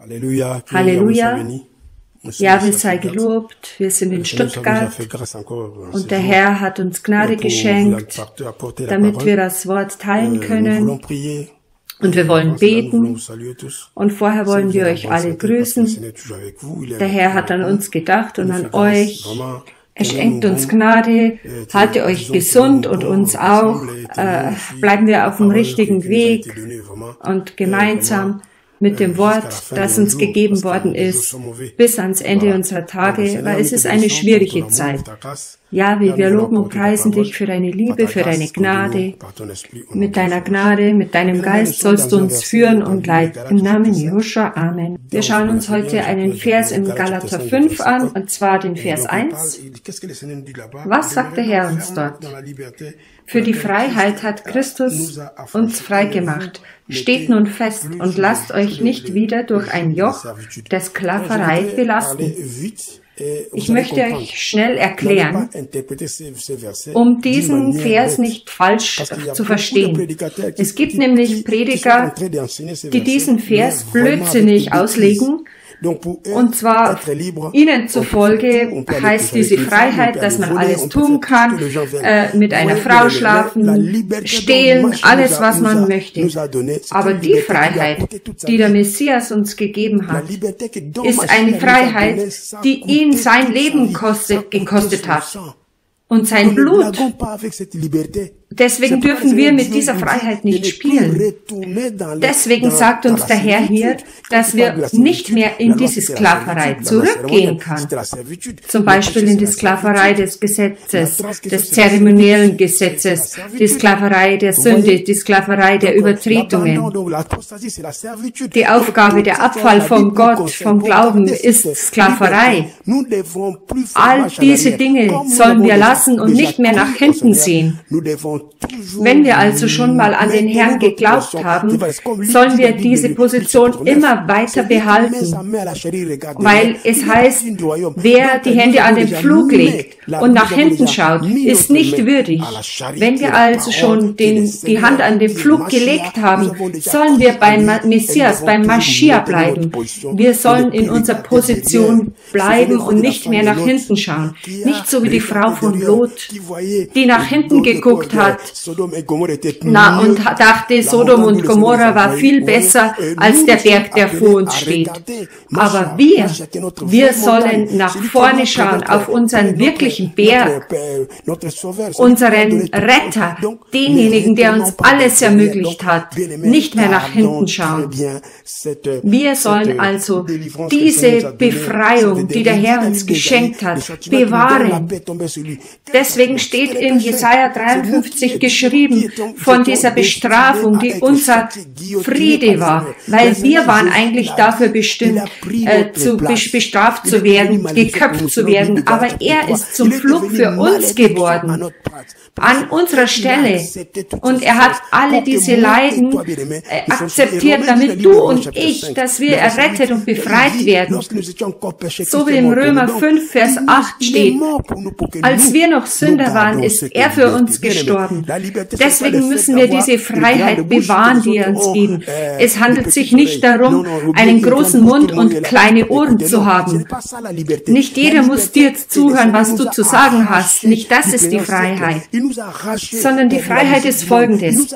Halleluja. Halleluja. Jahwe sei gelobt. Wir sind in Stuttgart und der Herr hat uns Gnade geschenkt, damit wir das Wort teilen können. Und wir wollen beten. Und vorher wollen wir euch alle grüßen. Der Herr hat an uns gedacht und an euch. Er schenkt uns Gnade, halte euch gesund und uns auch. Äh, bleiben wir auf dem richtigen Weg und gemeinsam mit dem Wort, das uns gegeben worden ist, bis ans Ende unserer Tage, weil es ist eine schwierige Zeit. Ja, wie wir loben und preisen dich für deine Liebe, für deine Gnade. Mit deiner Gnade, mit deinem Geist sollst du uns führen und leiten. Im Namen Jehoshua. Amen. Wir schauen uns heute einen Vers im Galater 5 an, und zwar den Vers 1. Was sagt der Herr uns dort? Für die Freiheit hat Christus uns frei gemacht. Steht nun fest und lasst euch nicht wieder durch ein Joch der Sklaverei belasten. Ich möchte euch schnell erklären, um diesen Vers nicht falsch zu verstehen. Es gibt nämlich Prediger, die diesen Vers blödsinnig auslegen und zwar ihnen zufolge heißt diese Freiheit, dass man alles tun kann, äh, mit einer Frau schlafen, stehlen, alles, was man möchte. Aber die Freiheit, die der Messias uns gegeben hat, ist eine Freiheit, die ihn sein Leben kostet, gekostet hat und sein Blut. Deswegen dürfen wir mit dieser Freiheit nicht spielen. Deswegen sagt uns der Herr hier, dass wir nicht mehr in diese Sklaverei zurückgehen kann. Zum Beispiel in die Sklaverei des Gesetzes, des zeremoniellen Gesetzes, die Sklaverei der Sünde, die Sklaverei der Übertretungen. Die Aufgabe der Abfall vom Gott, vom Glauben ist Sklaverei. All diese Dinge sollen wir lassen und nicht mehr nach hinten sehen. Wenn wir also schon mal an den Herrn geglaubt haben, sollen wir diese Position immer weiter behalten, weil es heißt, wer die Hände an den Flug legt und nach hinten schaut, ist nicht würdig. Wenn wir also schon den, die Hand an den Flug gelegt haben, sollen wir beim Messias, beim Maschia bleiben. Wir sollen in unserer Position bleiben und nicht mehr nach hinten schauen. Nicht so wie die Frau von Lot, die nach hinten geguckt hat na, und dachte, Sodom und Gomorra war viel besser als der Berg, der vor uns steht. Aber wir, wir sollen nach vorne schauen, auf unseren wirklichen Berg, unseren Retter, denjenigen, der uns alles ermöglicht hat, nicht mehr nach hinten schauen. Wir sollen also diese Befreiung, die der Herr uns geschenkt hat, bewahren. Deswegen steht in Jesaja 53 geschrieben von dieser Bestrafung, die unser Friede war, weil wir waren eigentlich dafür bestimmt, äh, zu bestraft zu werden, geköpft zu werden, aber er ist zum Fluch für uns geworden an unserer Stelle. Und er hat alle diese Leiden äh, akzeptiert, damit du und ich, dass wir errettet und befreit werden. So wie im Römer 5, Vers 8 steht, als wir noch Sünder waren, ist er für uns gestorben. Deswegen müssen wir diese Freiheit bewahren, die er uns gibt. Es handelt sich nicht darum, einen großen Mund und kleine Ohren zu haben. Nicht jeder muss dir zuhören, was du zu sagen hast. Nicht das ist die Freiheit. Sondern die Freiheit ist folgendes.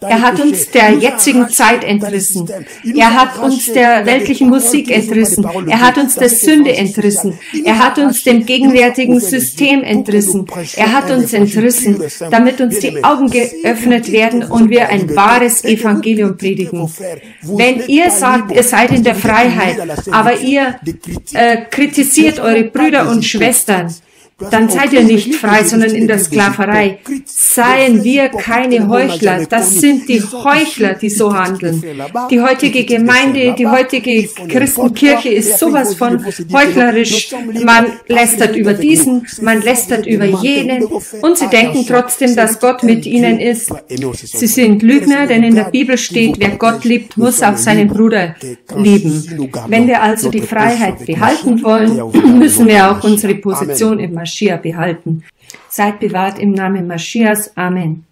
Er hat uns der jetzigen Zeit entrissen. Er hat uns der weltlichen Musik entrissen. Er hat uns der Sünde entrissen. Er hat uns dem gegenwärtigen System entrissen. Er hat uns entrissen, damit uns die Augen geöffnet werden und wir ein wahres Evangelium predigen. Wenn ihr sagt, ihr seid in der Freiheit, aber ihr äh, kritisiert eure Brüder und Schwestern, dann seid ihr nicht frei, sondern in der Sklaverei. Seien wir keine Heuchler. Das sind die Heuchler, die so handeln. Die heutige Gemeinde, die heutige Christenkirche ist sowas von heuchlerisch. Man lästert über diesen, man lästert über jenen. Und sie denken trotzdem, dass Gott mit ihnen ist. Sie sind Lügner, denn in der Bibel steht, wer Gott liebt, muss auch seinen Bruder lieben. Wenn wir also die Freiheit behalten wollen, müssen wir auch unsere Position im Maschia behalten. Seid bewahrt im Namen Maschias. Amen.